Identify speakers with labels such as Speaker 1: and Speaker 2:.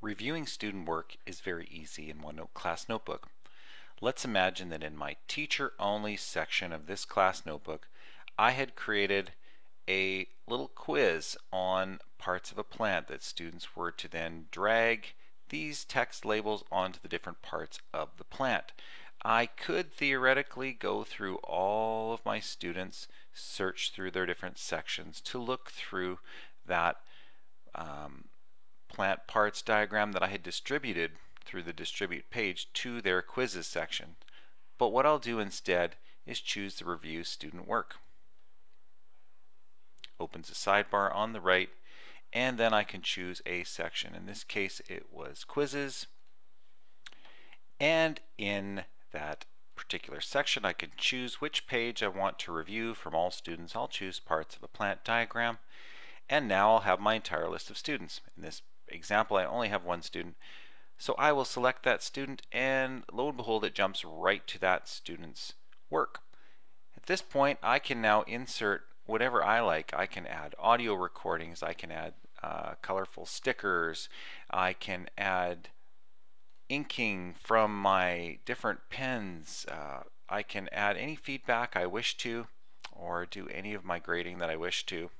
Speaker 1: Reviewing student work is very easy in OneNote class notebook. Let's imagine that in my teacher only section of this class notebook I had created a little quiz on parts of a plant that students were to then drag these text labels onto the different parts of the plant. I could theoretically go through all of my students, search through their different sections to look through that um, plant parts diagram that I had distributed through the distribute page to their quizzes section. But what I'll do instead is choose the review student work. Opens a sidebar on the right and then I can choose a section. In this case it was quizzes and in that particular section I can choose which page I want to review from all students. I'll choose parts of a plant diagram and now I'll have my entire list of students. In this example, I only have one student. So I will select that student and lo and behold, it jumps right to that student's work. At this point, I can now insert whatever I like. I can add audio recordings, I can add uh, colorful stickers, I can add inking from my different pens. Uh, I can add any feedback I wish to or do any of my grading that I wish to.